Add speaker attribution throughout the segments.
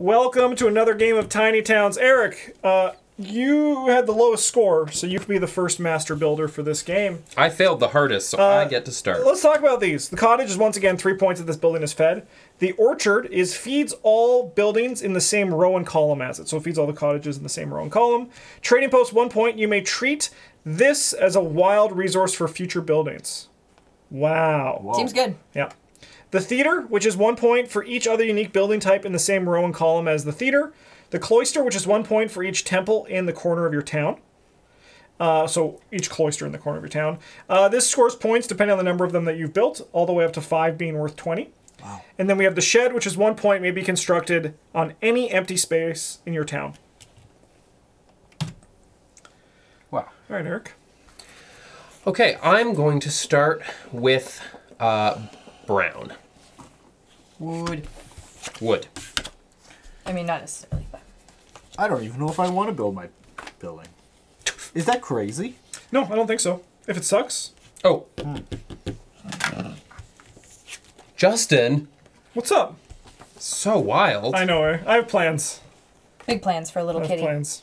Speaker 1: Welcome to another game of Tiny Towns. Eric, uh, you had the lowest score, so you could be the first master builder for this game.
Speaker 2: I failed the hardest, so I get to start.
Speaker 1: Let's talk about these. The cottage is once again three points that this building is fed. The orchard is feeds all buildings in the same row and column as it, so it feeds all the cottages in the same row and column. Trading post one point. You may treat this as a wild resource for future buildings. Wow.
Speaker 3: Seems good.
Speaker 1: Yeah. The theater, which is one point for each other unique building type in the same row and column as the theater. The cloister, which is one point for each temple in the corner of your town. Uh, so each cloister in the corner of your town. Uh, this scores points depending on the number of them that you've built, all the way up to five being worth 20. Wow. And then we have the shed, which is one point, may be constructed on any empty space in your town.
Speaker 4: Wow.
Speaker 1: All right, Eric.
Speaker 2: Okay, I'm going to start with uh, brown.
Speaker 3: Wood.
Speaker 2: Wood.
Speaker 3: I mean, not necessarily, but
Speaker 4: I don't even know if I want to build my building. Is that crazy?
Speaker 1: No, I don't think so. If it sucks,
Speaker 2: Oh. Justin,
Speaker 1: what's up?
Speaker 2: so wild.
Speaker 1: I know. her. I have plans.
Speaker 3: big plans for a little
Speaker 1: I have
Speaker 3: kitty.
Speaker 1: plans.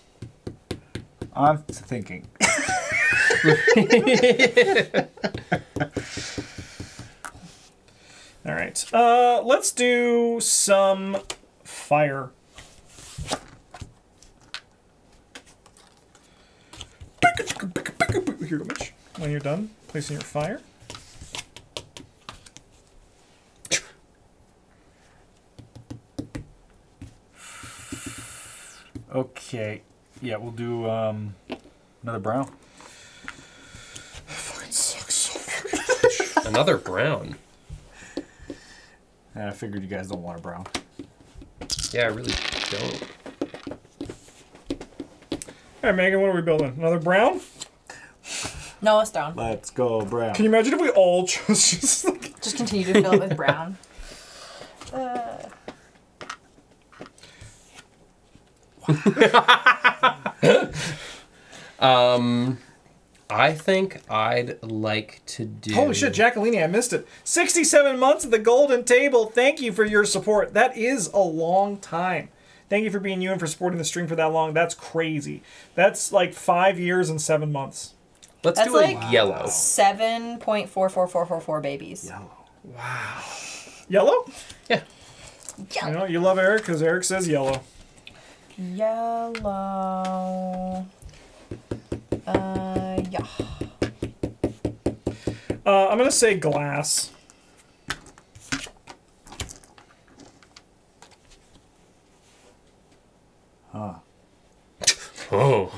Speaker 4: I'm thinking.
Speaker 1: All right. Uh, let's do some fire. Here Mitch. When you're done placing your fire.
Speaker 4: Okay. Yeah, we'll do um, another brown.
Speaker 1: Fucking sucks so fucking
Speaker 2: Another brown.
Speaker 4: And I figured you guys don't want a brown.
Speaker 2: Yeah, I really don't.
Speaker 1: All right, Megan, what are we building? Another brown?
Speaker 3: No, it's down.
Speaker 4: Let's go brown.
Speaker 1: Can you imagine if we all chose just like
Speaker 3: Just continue to fill it with brown. Uh,
Speaker 2: Um, I think I'd like to do.
Speaker 1: Holy shit, Jacqueline, I missed it. 67 months at the Golden Table. Thank you for your support. That is a long time. Thank you for being you and for supporting the stream for that long. That's crazy. That's like five years and seven months.
Speaker 2: Let's
Speaker 3: That's
Speaker 2: do a yellow.
Speaker 3: Seven point four four four four four babies.
Speaker 4: Yellow. Wow.
Speaker 1: Yellow?
Speaker 2: Yeah.
Speaker 1: You know, you love Eric because Eric says yellow.
Speaker 3: Yellow. Uh, yeah.
Speaker 1: Uh, I'm going to say glass.
Speaker 4: Huh.
Speaker 2: Oh.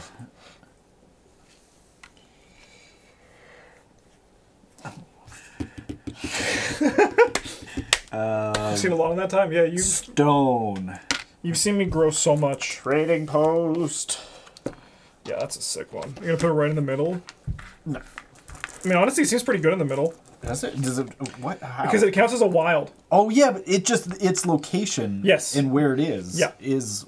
Speaker 1: I've seen a lot in that time. Yeah, you've,
Speaker 4: Stone.
Speaker 1: you've seen me grow so much.
Speaker 4: Trading post.
Speaker 1: Yeah, that's a sick one. You're going to put it right in the middle?
Speaker 4: No.
Speaker 1: I mean, honestly, it seems pretty good in the middle
Speaker 4: Does it? Does it? What? How?
Speaker 1: because it counts as a wild.
Speaker 4: Oh yeah, but it just its location.
Speaker 1: Yes.
Speaker 4: And where it is.
Speaker 1: Yeah.
Speaker 4: Is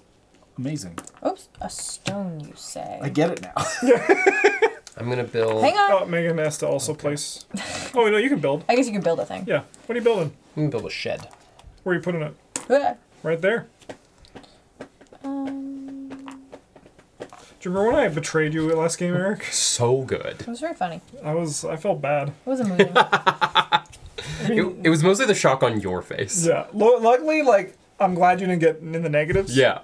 Speaker 4: amazing.
Speaker 3: Oops, a stone, you say.
Speaker 4: I get it now.
Speaker 2: I'm gonna build.
Speaker 3: Hang on.
Speaker 1: Oh, Megan has to also place. Oh, no, you can build.
Speaker 3: I guess you can build a thing.
Speaker 1: Yeah. What are you building?
Speaker 2: I'm gonna build a shed.
Speaker 1: Where are you putting it? Right there. Do you remember when I betrayed you last game, Eric?
Speaker 2: So good.
Speaker 3: it was very funny.
Speaker 1: I was, I felt bad.
Speaker 3: It was amusing.
Speaker 2: It, it was mostly the shock on your face.
Speaker 1: Yeah. Lu luckily, like, I'm glad you didn't get in the negatives.
Speaker 2: Yeah.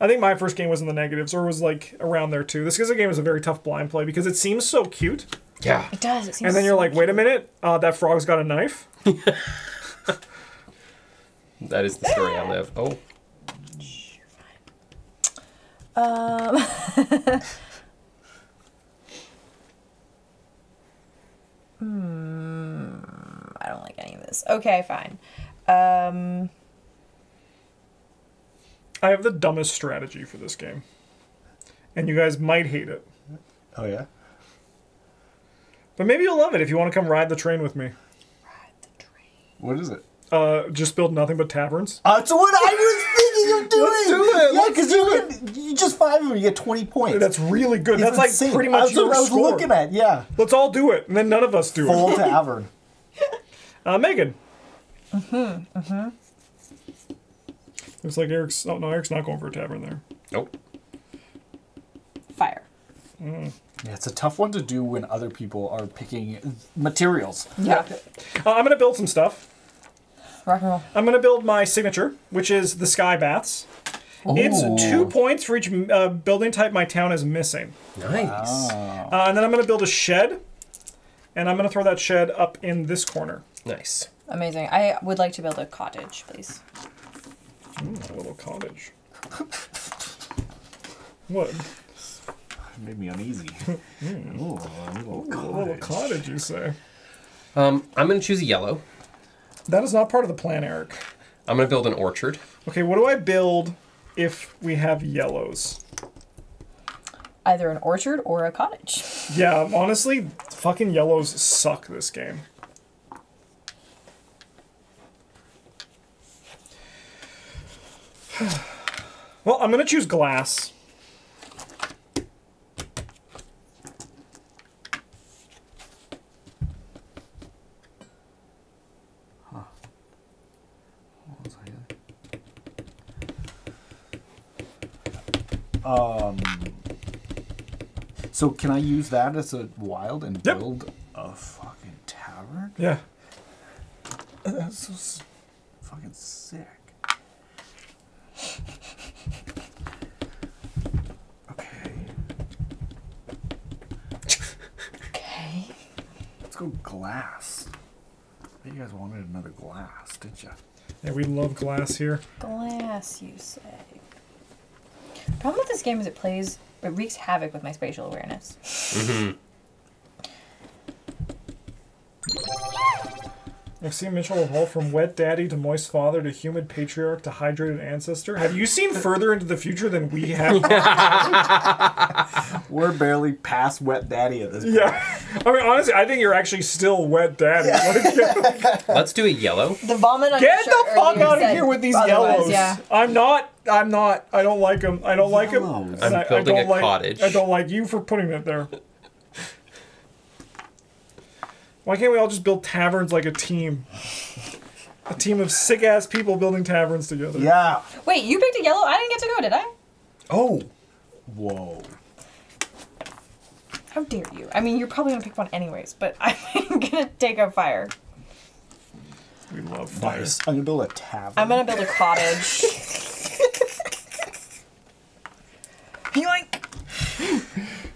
Speaker 1: I think my first game was in the negatives, or was like around there too. This Giza game is a very tough blind play because it seems so cute,
Speaker 2: Yeah.
Speaker 3: it does. It seems
Speaker 1: and then you're
Speaker 3: so
Speaker 1: like, wait a minute, uh, that frog's got a knife.
Speaker 2: That is the story I live. Oh.
Speaker 3: Um, hmm, I don't like any of this. Okay, fine. Um,
Speaker 1: I have the dumbest strategy for this game, and you guys might hate it,
Speaker 4: oh yeah.
Speaker 1: but maybe you'll love it if you want to come ride the train with me. Ride the train.
Speaker 4: What is it?
Speaker 1: Uh, just build nothing but taverns.
Speaker 4: That's what I was thinking of doing.
Speaker 1: Let's do it,
Speaker 4: Yeah, because you, get- you just five of them, you get twenty points.
Speaker 1: That's really good.
Speaker 4: It's
Speaker 1: That's like
Speaker 4: insane.
Speaker 1: pretty much
Speaker 4: That's
Speaker 1: your
Speaker 4: what I was
Speaker 1: score.
Speaker 4: looking at. Yeah,
Speaker 1: Let's all do it, and then none of us do it.
Speaker 4: full
Speaker 1: it.
Speaker 4: tavern.
Speaker 1: Uh, Megan. Mhm. Mhm. Looks like Eric's. Oh no, Eric's not going for a tavern there.
Speaker 2: Nope.
Speaker 3: Fire.
Speaker 4: Yeah, it's a tough one to do when other people are picking materials.
Speaker 3: Yeah.
Speaker 1: Uh, I'm gonna build some stuff.
Speaker 3: Rock and roll.
Speaker 1: I'm gonna build my signature, which is the sky baths. It's two points for each uh, building type my town is missing.
Speaker 2: Nice.
Speaker 1: Uh, and then I'm gonna build a shed, and I'm gonna throw that shed up in this corner.
Speaker 2: Nice.
Speaker 3: Amazing. I would like to build a cottage, please.
Speaker 1: A little cottage. what?
Speaker 4: It made me uneasy. Ooh, a little
Speaker 1: A little
Speaker 4: cottage.
Speaker 1: cottage, you say?
Speaker 2: Um, I'm gonna choose a yellow.
Speaker 1: That is not part of the plan, Eric.
Speaker 2: I'm gonna build an orchard.
Speaker 1: Okay, what do I build if we have yellows?
Speaker 3: Either an orchard or a cottage.
Speaker 1: Yeah, honestly, fucking yellows suck this game. well, I'm gonna choose glass.
Speaker 4: Um, so can I use that as a wild and
Speaker 1: Yep.
Speaker 4: build a fucking tavern?
Speaker 1: Yeah.
Speaker 4: That's so s- fucking sick. Okay,
Speaker 3: Okay.
Speaker 4: let's go glass. I bet you guys wanted another glass, didn't you?
Speaker 1: Yeah, we love glass here.
Speaker 3: Glass, you say. Problem with this game is it plays, it wreaks havoc with my spatial awareness. Mm-hmm.
Speaker 1: I've seen Mitchell evolve from wet daddy to moist father to humid patriarch to hydrated ancestor. Have you seen further into the future than we have?
Speaker 4: We're barely past wet daddy at this point.
Speaker 1: yeah. I mean, honestly, I think you're actually still wet daddy. Like,
Speaker 2: Let's do a yellow.
Speaker 3: The vomit on
Speaker 1: Get
Speaker 3: your
Speaker 1: the fuck out of here with these yellows.
Speaker 3: Yeah.
Speaker 1: I'm not. I'm not. I don't like them. I don't like them.
Speaker 4: Yellows.
Speaker 2: I'm building a
Speaker 1: like,
Speaker 2: cottage.
Speaker 1: I don't like you for putting it there. Why can't we all just build taverns like a team? A team of sick ass people building taverns together.
Speaker 4: Yeah.
Speaker 3: Wait, you picked a yellow? I didn't get to go, did I?
Speaker 2: Oh.
Speaker 4: Whoa.
Speaker 3: How dare you? I mean, you're probably gonna pick one anyways, but I'm gonna take a fire.
Speaker 1: We love fire.
Speaker 4: Nice. I'm gonna build a tavern.
Speaker 3: I'm gonna build a cottage. Yoink!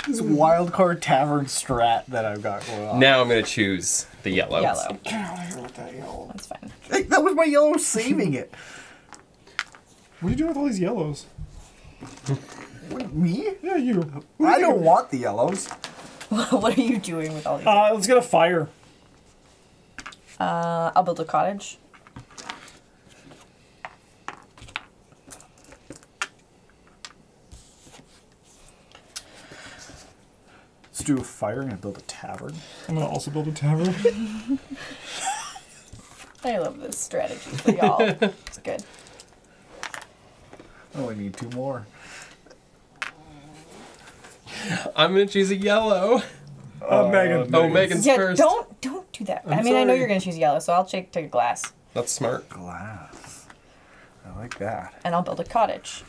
Speaker 4: this wild card tavern strat that I've got going on.
Speaker 2: Now I'm gonna choose the yellow.
Speaker 3: Yellow.
Speaker 1: Get out of here with that yellow.
Speaker 3: That's fine.
Speaker 4: Hey, that was my yellow saving it.
Speaker 1: What are you doing with all these yellows?
Speaker 4: What, me?
Speaker 1: Yeah, you.
Speaker 4: I don't want the yellows.
Speaker 3: what are you doing with all these?
Speaker 1: Uh, let's get a fire.
Speaker 3: Uh, I'll build a cottage.
Speaker 4: Let's do a fire and build a tavern.
Speaker 1: I'm gonna also build a tavern.
Speaker 3: I love this strategy for y'all. it's good.
Speaker 4: Oh, I need two more.
Speaker 2: I'm gonna choose a yellow.
Speaker 1: Uh, Megan.
Speaker 2: Oh, Megan's
Speaker 3: yeah,
Speaker 2: first.
Speaker 3: don't don't do that. I mean, I know you're gonna choose yellow, so I'll take take a glass
Speaker 2: That's smart.
Speaker 4: Glass. I like that.
Speaker 3: and I'll build a cottage.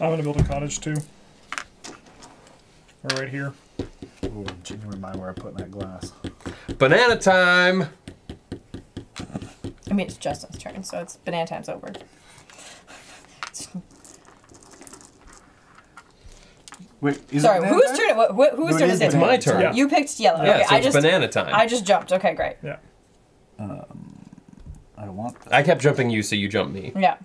Speaker 1: I'm gonna build a cottage too. Or right here.
Speaker 4: Ooh, genuine mind where I put that glass.
Speaker 2: Banana time.
Speaker 3: I mean, it's Justin's turn, so it's banana time's over.
Speaker 4: Wait, is
Speaker 3: Sorry,
Speaker 4: it
Speaker 3: whose
Speaker 4: banana
Speaker 3: turn? What, what, whose
Speaker 4: it
Speaker 3: turn
Speaker 4: is
Speaker 3: is it?
Speaker 2: It's my turn.
Speaker 1: Yeah.
Speaker 3: You picked yellow.
Speaker 2: Yeah,
Speaker 3: okay,
Speaker 2: so
Speaker 3: I
Speaker 2: it's
Speaker 3: just
Speaker 2: banana time.
Speaker 3: I just jumped. Okay, great.
Speaker 1: Yeah.
Speaker 4: I don't want that.
Speaker 2: I kept jumping you, so you jumped me.
Speaker 3: Yeah.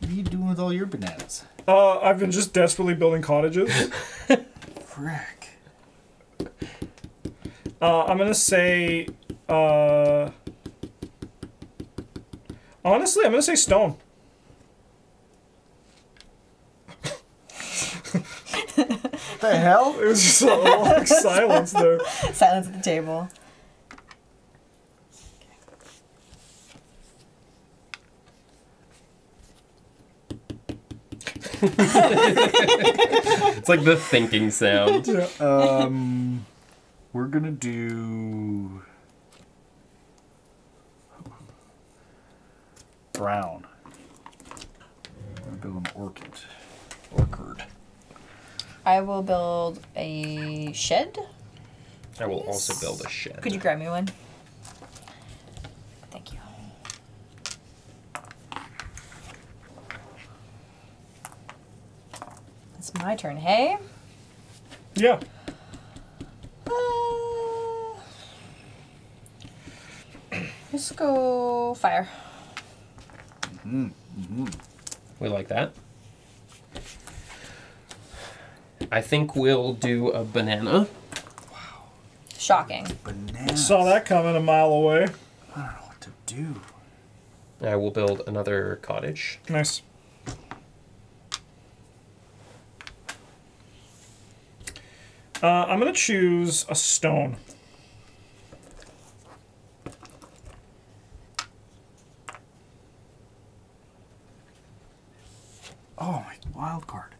Speaker 4: What are you doing with all your bananas?
Speaker 1: Uh, I've been just desperately building cottages.
Speaker 4: Frick.
Speaker 1: Uh, I'm gonna say. Uh, honestly, I'm gonna say stone.
Speaker 4: The hell?
Speaker 1: It was just a long silence there.
Speaker 3: Silence at the table.
Speaker 2: It's like the thinking sound.
Speaker 4: Um, we're gonna do. brown. I'm gonna build an orchid. Orchard.
Speaker 3: I will build a shed.
Speaker 2: I will also build a shed.
Speaker 3: Could you grab me one? Thank you. It's my turn, hey?
Speaker 1: Yeah.
Speaker 3: Uh, let's go fire.
Speaker 2: We like that. I think we'll do a banana. Wow.
Speaker 3: Shocking.
Speaker 4: Banana.
Speaker 1: Saw that coming a mile away.
Speaker 4: I don't know what to do.
Speaker 2: I will build another cottage.
Speaker 1: Nice. Uh, I'm gonna choose a stone.
Speaker 4: Oh my wild card.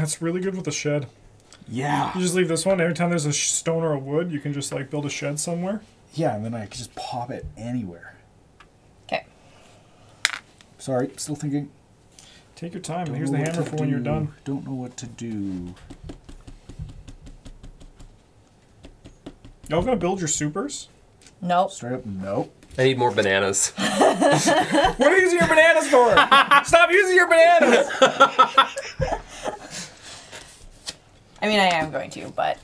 Speaker 1: Yeah, it's really good with a shed.
Speaker 4: Yeah.
Speaker 1: You just leave this one. Every time there's a stone or a wood, you can just like build a shed somewhere.
Speaker 4: Yeah, and then I can just pop it anywhere.
Speaker 3: Okay.
Speaker 4: Sorry, still thinking.
Speaker 1: Take your time.
Speaker 4: Don't
Speaker 1: Here's the hammer
Speaker 4: to
Speaker 1: for when you're done.
Speaker 4: Don't know what to do.
Speaker 1: Y'all gonna build your supers?
Speaker 3: Nope.
Speaker 4: Straight up, nope.
Speaker 2: I need more bananas.
Speaker 1: What are you using your bananas for? Stop using your bananas!
Speaker 3: I mean, I am going to, but.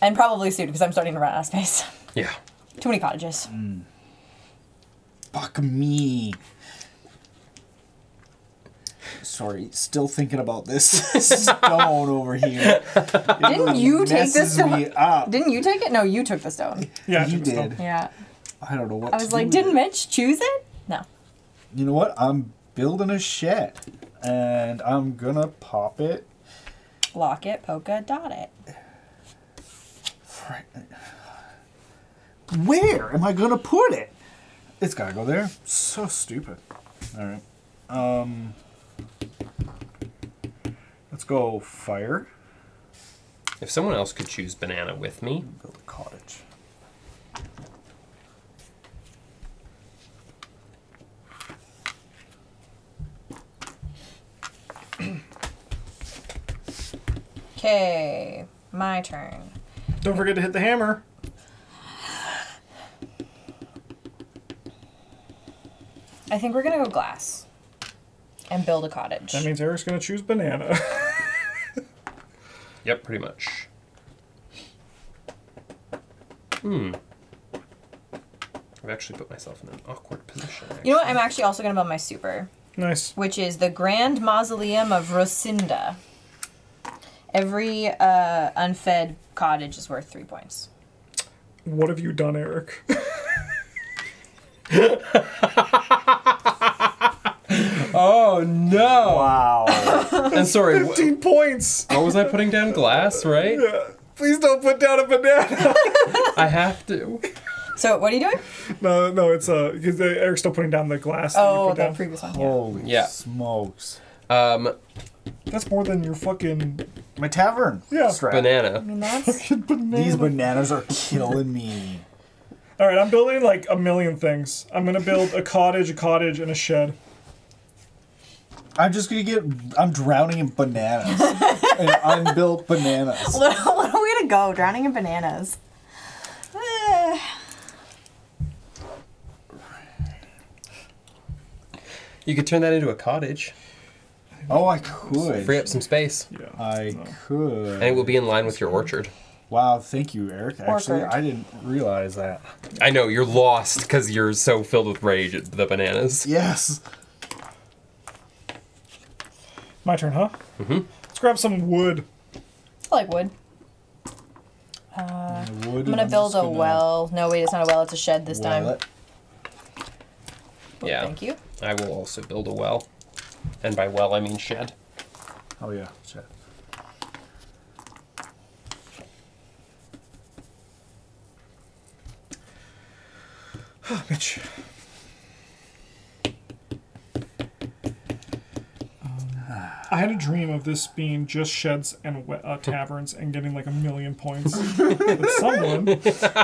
Speaker 3: And probably soon because I'm starting to run out of space.
Speaker 2: yeah.
Speaker 3: Too many cottages. Mm.
Speaker 4: Fuck me. Sorry, still thinking about this stone over here. It
Speaker 3: Didn't you take this
Speaker 4: me
Speaker 3: stone? Didn't you take it? No, you took the stone.
Speaker 1: Yeah, I
Speaker 4: you
Speaker 1: took the stone.
Speaker 4: did.
Speaker 3: Yeah.
Speaker 4: I don't know what.
Speaker 3: I was
Speaker 4: to
Speaker 3: like,
Speaker 4: do
Speaker 3: didn't
Speaker 4: with
Speaker 3: Mitch choose it? No.
Speaker 4: You know what? I'm building a shed, and I'm gonna pop it.
Speaker 3: Lock it, polka, dot it.
Speaker 4: Right. Where am I gonna put it? It's gotta go there. So stupid. All right. Um. Let's go fire.
Speaker 2: If someone else could choose banana with me,
Speaker 4: Build a cottage.
Speaker 3: Okay, my turn.
Speaker 1: Don't forget to hit the hammer.
Speaker 3: I think we're gonna go glass and build a cottage.
Speaker 1: That means Eric's gonna choose banana.
Speaker 2: yep, pretty much. Hmm. I've actually put myself in an awkward position.
Speaker 3: you know what? I'm actually also gonna build my super,
Speaker 1: nice.
Speaker 3: which is the Grand Mausoleum of Rodina. Every uh, unfed cottage is worth three points.
Speaker 1: What have you done, Eric?
Speaker 2: Oh no!
Speaker 4: Wow.
Speaker 2: And sorry, wh-
Speaker 1: 15 points!
Speaker 2: what was I putting down? Glass, right?
Speaker 1: Yeah. Please don't put down a banana.
Speaker 2: I have to.
Speaker 3: So what are you doing?
Speaker 1: no, no, it's uh, because Eric's still putting down the glass. That you
Speaker 3: Oh,
Speaker 1: put
Speaker 3: the
Speaker 1: down.
Speaker 3: previous one. Yeah.
Speaker 4: Holy
Speaker 2: Yeah.
Speaker 4: smokes.
Speaker 2: Um,
Speaker 1: That's more than your fucking
Speaker 4: My tavern.
Speaker 1: Yeah.
Speaker 4: strap.
Speaker 3: I
Speaker 2: banana.
Speaker 3: mean, that's
Speaker 1: banana.
Speaker 4: These bananas are killing me.
Speaker 1: All right, I'm building like a million things. I'm gonna build a cottage, a cottage, and a shed.
Speaker 4: I'm just gonna get. I'm drowning in bananas. and unbuilt bananas.
Speaker 3: what, what a way to go! Drowning in bananas.
Speaker 2: You could turn that into a cottage.
Speaker 4: Oh, I could.
Speaker 2: Free up some space.
Speaker 1: Yeah.
Speaker 4: I
Speaker 1: No.
Speaker 4: could.
Speaker 2: And it will be in line with your orchard.
Speaker 4: Wow, thank you, Eric. Actually,
Speaker 3: Orchard.
Speaker 4: I didn't realize that.
Speaker 2: I know, you're lost because you're so filled with rage at the bananas.
Speaker 4: Yes.
Speaker 1: My turn, huh? Mm-hmm. Let's grab some wood.
Speaker 3: I like wood.
Speaker 4: I would,
Speaker 3: I'm gonna build a well. No, wait, it's not a well. It's a shed this time.
Speaker 4: It.
Speaker 3: Oh,
Speaker 2: Yeah.
Speaker 3: Thank you.
Speaker 2: I will also build a well. And by well, I mean shed.
Speaker 4: Oh yeah, shit.
Speaker 1: Mitch. I had a dream of this being just sheds and we- uh, taverns and getting like a million points. but someone had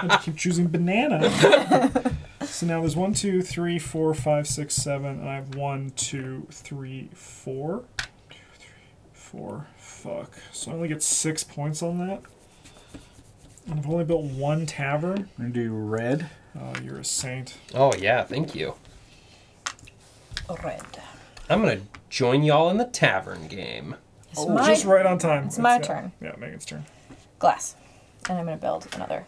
Speaker 1: to keep choosing banana. So now there's one, two, three, four, five, six, seven, and I have one, two, three, four. Two, three, four. Fuck. So I only get six points on that. And I've only built one tavern.
Speaker 4: I'm gonna do red.
Speaker 1: Oh, you're a saint.
Speaker 2: Oh yeah, thank you.
Speaker 3: Red.
Speaker 2: I'm gonna join y'all in the tavern game.
Speaker 3: It's
Speaker 1: Oh,
Speaker 3: my
Speaker 1: just right on time.
Speaker 3: it's my
Speaker 1: yeah.
Speaker 3: turn.
Speaker 1: Yeah, Megan's turn.
Speaker 3: glass. And I'm going to build another.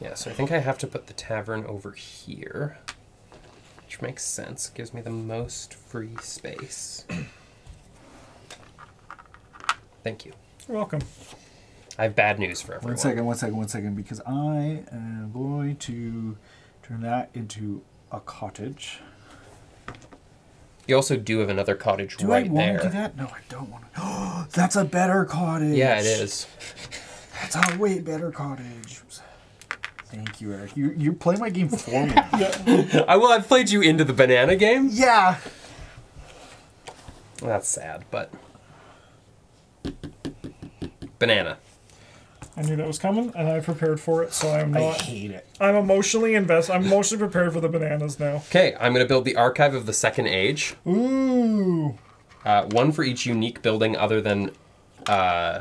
Speaker 2: Yeah, so I think I have to put the tavern over here. Which makes sense. Gives me the most free space. Thank you.
Speaker 1: You're welcome.
Speaker 2: I have bad news for everyone.
Speaker 4: One second, one second, one second, because I am going to turn that into a cottage.
Speaker 2: You also do have another cottage
Speaker 4: Do
Speaker 2: right
Speaker 4: I want
Speaker 2: there.
Speaker 4: to do that? No, I don't want to. That's a better cottage.
Speaker 2: Yeah, it is.
Speaker 4: That's a way better cottage. Thank you, Eric. You you play my game for me.
Speaker 2: I will. I've played you into the banana game.
Speaker 4: yeah.
Speaker 2: That's sad, but banana.
Speaker 1: I knew that was coming, and I prepared for it, so I'm not.
Speaker 4: I hate it.
Speaker 1: I'm emotionally invested. I'm emotionally prepared for the bananas now.
Speaker 2: Okay, I'm gonna build the archive of the Second Age.
Speaker 1: Ooh.
Speaker 2: Uh, one for each unique building, other than uh,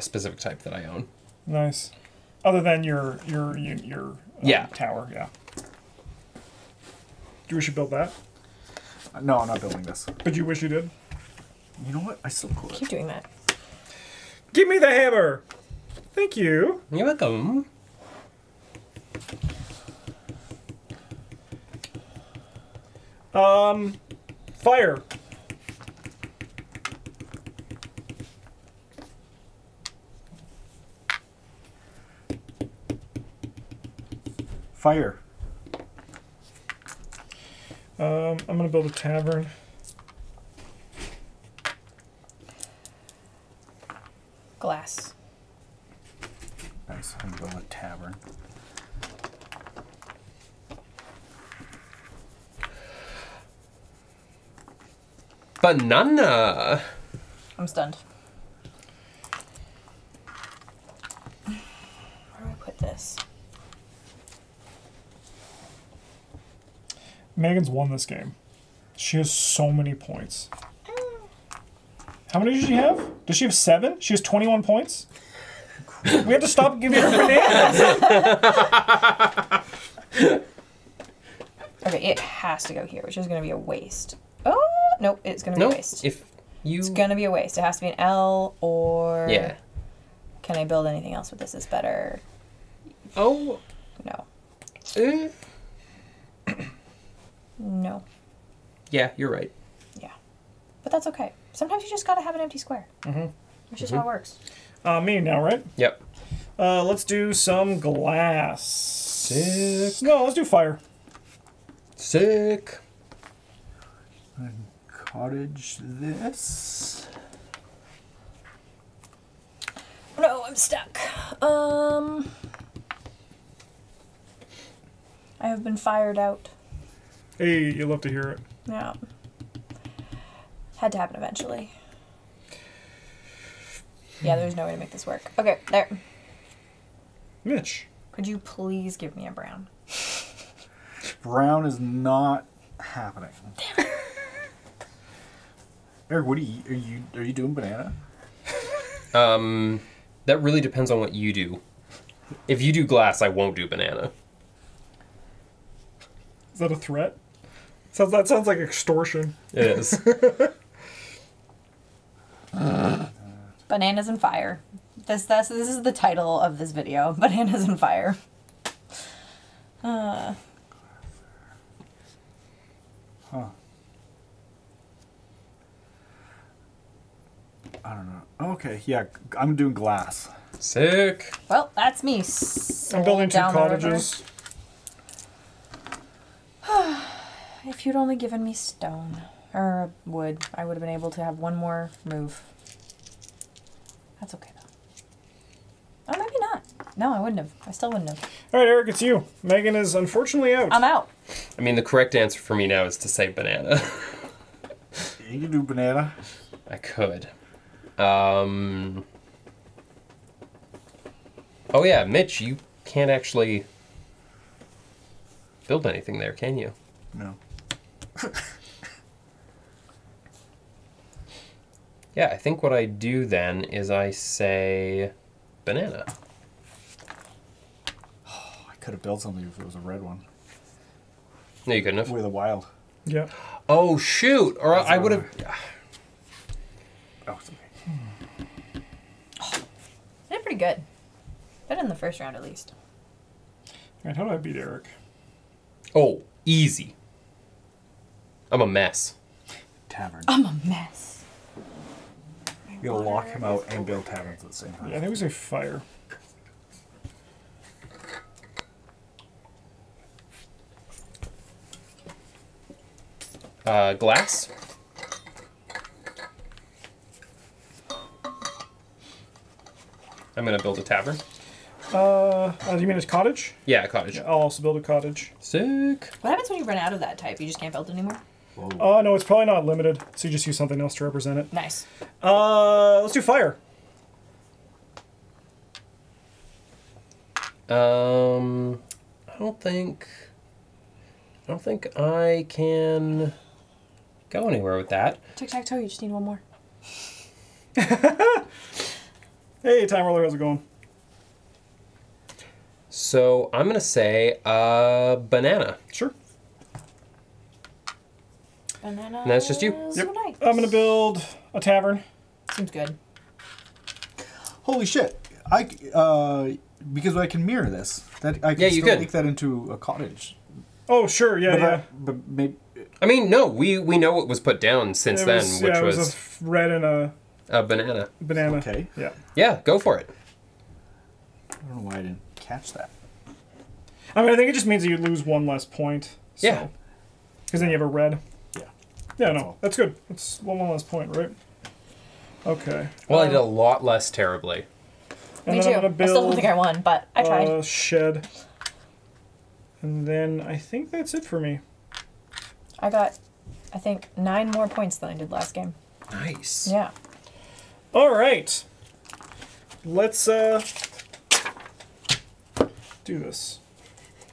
Speaker 2: a specific type that I own.
Speaker 1: Nice. Other than your your your, your um,
Speaker 2: Yeah.
Speaker 1: tower, yeah. Do you wish you built that?
Speaker 4: No, I'm not building this.
Speaker 1: But you wish you did.
Speaker 4: You know what? I still could.
Speaker 3: Keep doing that.
Speaker 1: Give me the hammer. Thank you.
Speaker 2: You're welcome.
Speaker 1: Um, fire.
Speaker 4: Fire.
Speaker 1: Um, I'm gonna build a tavern.
Speaker 3: Glass.
Speaker 4: Nice. I'm going to build a tavern.
Speaker 2: Banana.
Speaker 3: I'm stunned. Where do I put this?
Speaker 1: Megan's won this game. She has so many points. How many does she have? Does she have seven? She has 21 points? We have to stop giving her bananas.
Speaker 3: Okay, it has to go here, which is going to be a waste. Oh, nope, it's going to be
Speaker 2: No,
Speaker 3: a waste.
Speaker 2: if you.
Speaker 3: It's going to be a waste. It has to be an L or.
Speaker 2: Yeah.
Speaker 3: Can I build anything else with this? Is better?
Speaker 2: Oh.
Speaker 3: No.
Speaker 2: eh.
Speaker 3: No.
Speaker 2: Yeah, you're right.
Speaker 3: Yeah. But that's okay. Sometimes you just got to have an empty square. Mm-hmm. Which is how it works.
Speaker 1: Uh, me now, right?
Speaker 2: Yep.
Speaker 1: Uh, let's do some glass.
Speaker 2: Sick.
Speaker 1: No, let's do fire.
Speaker 2: Sick.
Speaker 4: Cottage this.
Speaker 3: No, I'm stuck. Um. I have been fired out.
Speaker 1: Hey, you love to hear it.
Speaker 3: Yeah. Had to happen eventually. Yeah, there's no way to make this work. Okay, there.
Speaker 1: Mitch.
Speaker 3: Could you please give me a brown?
Speaker 4: Brown is not happening. Eric, what are you? Are you are you doing banana?
Speaker 2: Um, that really depends on what you do. If you do glass, I won't do banana.
Speaker 1: Is that a threat? Sounds that sounds like extortion.
Speaker 2: It is.
Speaker 3: Bananas and fire. This this this is the title of this video. Bananas and fire. Uh,
Speaker 4: Huh. I don't know. Okay, yeah, I'm doing glass.
Speaker 2: Sick.
Speaker 3: well, that's me.
Speaker 1: I'm building two
Speaker 3: down the
Speaker 1: cottages.
Speaker 3: If you'd only given me stone or wood, I would have been able to have one more move. That's okay though. Oh, maybe not. No, I wouldn't have. I still wouldn't have.
Speaker 1: All right, Eric, it's you. Megan is unfortunately out.
Speaker 3: I'm out.
Speaker 2: I mean, the correct answer for me now is to say banana.
Speaker 4: You can do banana.
Speaker 2: I could. Um, Oh yeah, Mitch, you can't actually build anything there, can you?
Speaker 4: No.
Speaker 2: Yeah, I think what I do then is I say banana.
Speaker 4: Oh, I could have built something if it was a red one.
Speaker 2: No, you couldn't have.
Speaker 4: With a wild.
Speaker 1: Yeah.
Speaker 2: Oh shoot! Or I would have.
Speaker 4: Oh, it's okay.
Speaker 3: They're pretty good. Better than the first round, at least.
Speaker 1: Right, how do I beat Eric?
Speaker 2: Oh, easy. I'm a mess.
Speaker 4: Tavern.
Speaker 3: I'm a mess.
Speaker 4: You'll lock him out and build taverns at the same
Speaker 1: Yeah, I
Speaker 4: time.
Speaker 1: think it was a fire.
Speaker 2: Uh, glass. I'm gonna build a tavern.
Speaker 1: Uh, uh, do you mean a cottage?
Speaker 2: Yeah, a cottage.
Speaker 1: Yeah, I'll also build a cottage.
Speaker 2: Sick.
Speaker 3: What happens when you run out of that type? You just can't build it anymore?
Speaker 4: Whoa.
Speaker 1: Oh no, it's probably not limited, so you just use something else to represent it.
Speaker 3: Nice.
Speaker 1: Uh, let's do fire.
Speaker 2: Um, I don't think. I don't think I can go anywhere with that.
Speaker 3: Tic tac toe, you just need one more.
Speaker 1: Hey, time roller, how's it going?
Speaker 2: So I'm gonna say uh, banana.
Speaker 1: Sure.
Speaker 3: Banana.
Speaker 2: that's just you?
Speaker 1: Yep.
Speaker 3: Nice.
Speaker 1: I'm gonna build a tavern.
Speaker 3: Seems good.
Speaker 4: Holy shit! I uh because I can mirror this. That I can
Speaker 2: Yeah, you
Speaker 4: still
Speaker 2: could.
Speaker 4: make that into a cottage.
Speaker 1: Oh, sure, yeah,
Speaker 4: but
Speaker 1: yeah.
Speaker 4: I, but maybe
Speaker 2: I mean, no, we we know what was put down since
Speaker 1: It
Speaker 2: then,
Speaker 1: was,
Speaker 2: which
Speaker 1: yeah, it
Speaker 2: was,
Speaker 1: was a f- red and a
Speaker 2: a banana.
Speaker 1: banana.
Speaker 4: okay.
Speaker 1: Yeah.
Speaker 2: Yeah, go for it.
Speaker 4: I don't know why I didn't catch that.
Speaker 1: I mean, I think it just means that you lose one less point. So.
Speaker 2: Yeah.
Speaker 1: Because then you have a red.
Speaker 4: Yeah.
Speaker 1: Yeah,
Speaker 4: That's
Speaker 1: no,
Speaker 4: all.
Speaker 1: that's good. That's one, one less point, right? Okay.
Speaker 2: Well, I
Speaker 1: Uh,
Speaker 2: did a lot less terribly.
Speaker 3: Me too.
Speaker 1: I'm
Speaker 3: I still don't think I won, but I tried.
Speaker 1: a shed. And then I think that's it for me.
Speaker 3: I got, I think, nine more points than I did last game.
Speaker 2: Nice.
Speaker 3: Yeah.
Speaker 1: All right. Let's uh do this.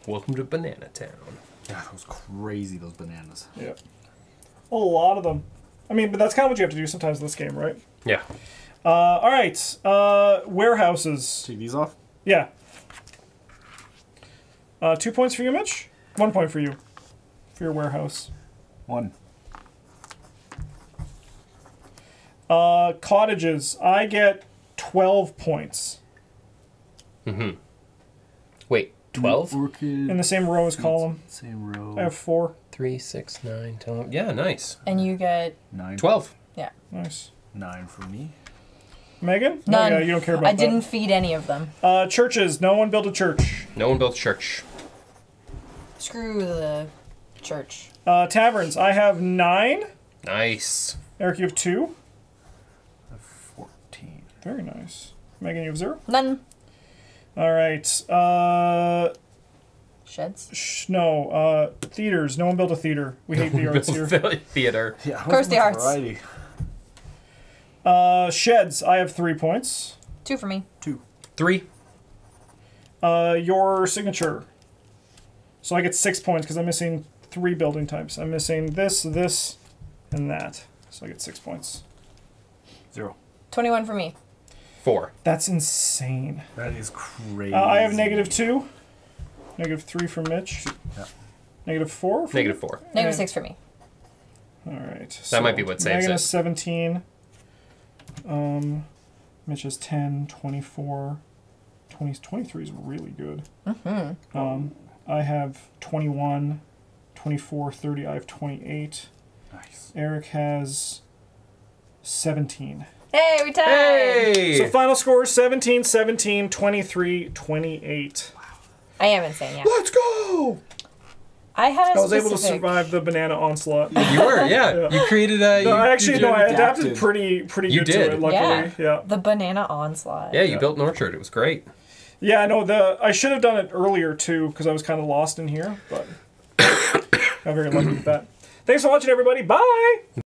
Speaker 2: Welcome to Banana Town.
Speaker 4: Yeah, that was crazy. Those bananas.
Speaker 1: Yeah. A lot of them. I mean, but that's kind of what you have to do sometimes in this game, right?
Speaker 2: Yeah.
Speaker 1: Uh, all right. Uh, warehouses.
Speaker 4: Take these off.
Speaker 1: Yeah. Uh, two points for you, Mitch. One point for you. For your warehouse.
Speaker 4: One.
Speaker 1: Uh, cottages. I get twelve points
Speaker 2: Wait, 12?
Speaker 4: Orchid.
Speaker 1: in the same row as column.
Speaker 4: Same row.
Speaker 1: I have four.
Speaker 2: 3, 6, 9, 10. Yeah, nice.
Speaker 3: And you get,
Speaker 4: nine.
Speaker 2: 12.
Speaker 3: yeah.
Speaker 1: Nice.
Speaker 4: Nine for me.
Speaker 1: Megan?
Speaker 3: None.
Speaker 1: Oh, yeah, you don't care about
Speaker 3: I
Speaker 1: that.
Speaker 3: didn't feed any of them.
Speaker 1: Uh, churches. No one built a church.
Speaker 2: No one built a church.
Speaker 3: Screw the church.
Speaker 1: Uh, taverns. I have nine.
Speaker 2: Nice.
Speaker 1: Eric, you have two.
Speaker 4: I have Fourteen.
Speaker 1: Very nice. Megan, you have zero.
Speaker 3: None.
Speaker 1: All right. Uh,
Speaker 3: Sheds.
Speaker 1: sh- no. Uh, theaters. No one built a theater. We hate the arts here.
Speaker 2: Theater.
Speaker 4: Yeah.
Speaker 3: course the arts.
Speaker 4: Variety.
Speaker 1: Uh, sheds. I have three points.
Speaker 3: Two for me.
Speaker 4: Two.
Speaker 2: 3.
Speaker 1: Uh, your signature. So I get six points because I'm missing three building types. I'm missing this, this, and that. So I get six points.
Speaker 4: Zero.
Speaker 3: 21 for me.
Speaker 2: 4.
Speaker 1: That's insane.
Speaker 4: That is crazy.
Speaker 1: Uh, I have negative two. Negative three for Mitch.
Speaker 4: Yeah.
Speaker 1: Negative four. For
Speaker 2: 4.
Speaker 3: Negative six for me.
Speaker 1: All right.
Speaker 2: That might be what saves
Speaker 1: Megan
Speaker 2: it.
Speaker 1: is 17. Um, Mitch is 10, 24. 20, 23 is really good. Mm-hmm. Um, I have 21, 24, 30. I have 28.
Speaker 4: Nice.
Speaker 1: Eric has 17.
Speaker 3: Hey, we tied.
Speaker 2: Hey!
Speaker 1: So final score 17, 17, 23, 28.
Speaker 3: I am insane, yeah.
Speaker 1: Let's go!
Speaker 3: I had a
Speaker 1: I was able to survive the banana onslaught.
Speaker 2: you were, yeah. You created a.
Speaker 1: No,
Speaker 2: you,
Speaker 1: I actually
Speaker 2: you
Speaker 1: no, I adapted,
Speaker 4: adapted.
Speaker 1: pretty pretty
Speaker 2: You
Speaker 1: good
Speaker 2: did.
Speaker 1: to it. Luckily,
Speaker 3: Yeah.
Speaker 1: yeah.
Speaker 3: The banana onslaught.
Speaker 2: Yeah, you
Speaker 1: Yeah.
Speaker 2: built an orchard. It was great.
Speaker 1: Yeah, no, the I should have done it earlier too because I was kind of lost in here, but I'm very lucky with that. Thanks for watching, everybody. Bye.